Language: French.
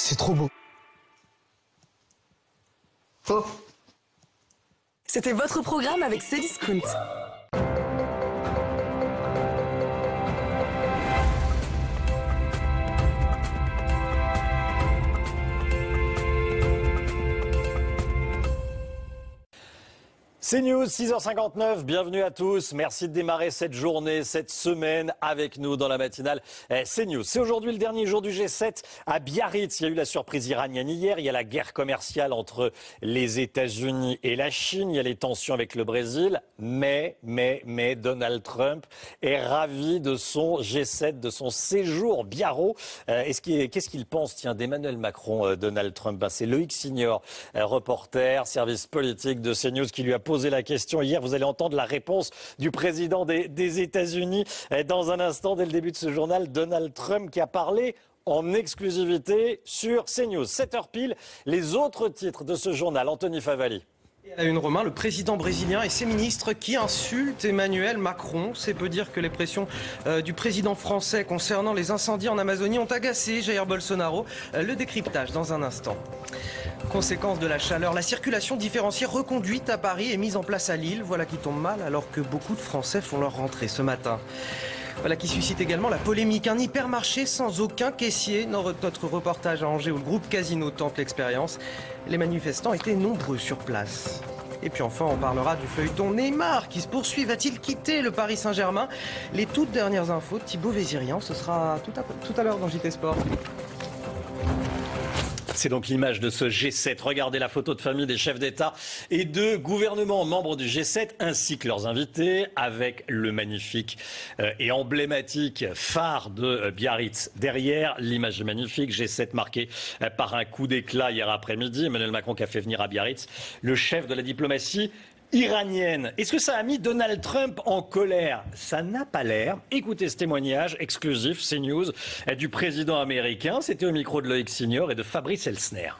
C'est trop beau. Oh C'était votre programme avec Cdiscount. C'est News, 6h59, bienvenue à tous. Merci de démarrer cette journée, cette semaine avec nous dans la matinale. Eh, C'est News. C'est aujourd'hui le dernier jour du G7 à Biarritz. Il y a eu la surprise iranienne hier. Il y a la guerre commerciale entre les États-Unis et la Chine. Il y a les tensions avec le Brésil. Mais, mais, mais, Donald Trump est ravi de son G7, de son séjour Biarro. Qu'il- Qu'est-ce qu'il pense, tiens, d'Emmanuel Macron, euh, Donald Trump? Ben, C'est Loïc Signor, euh, reporter, service politique de CNews, qui lui a posé la question hier. Vous allez entendre la réponse du président des, des États-Unis dans un instant, dès le début de ce journal. Donald Trump qui a parlé en exclusivité sur CNews. 7 heures pile, les autres titres de ce journal. Anthony Favali. À une Romain, le président brésilien et ses ministres qui insultent Emmanuel Macron. C'est peu dire que les pressions euh, du président français concernant les incendies en Amazonie ont agacé Jair Bolsonaro. Euh, le décryptage dans un instant. Conséquence de la chaleur, la circulation différenciée reconduite à Paris et mise en place à Lille. Voilà qui tombe mal alors que beaucoup de Français font leur rentrée ce matin. Voilà qui suscite également la polémique. Un hypermarché sans aucun caissier. Notre reportage à Angers où le groupe Casino tente l'expérience. Les manifestants étaient nombreux sur place. Et puis enfin, on parlera du feuilleton Neymar qui se poursuit. Va-t-il quitter le Paris Saint-Germain? Les toutes dernières infos de Thibaut Vézirian, ce sera tout à, tout à l'heure dans JT Sport. C'est donc l'image de ce G7. Regardez la photo de famille des chefs d'État et de gouvernement membres du G7 ainsi que leurs invités avec le magnifique euh, et emblématique phare de euh, Biarritz. Derrière, l'image magnifique. G7 marqué euh, par un coup d'éclat hier après-midi. Emmanuel Macron qui a fait venir à Biarritz le chef de la diplomatie iranienne. Est-ce que ça a mis Donald Trump en colère? Ça n'a pas l'air. Écoutez ce témoignage exclusif, CNews, du président américain. C'était au micro de Loïc Signor et de Fabrice Elsner.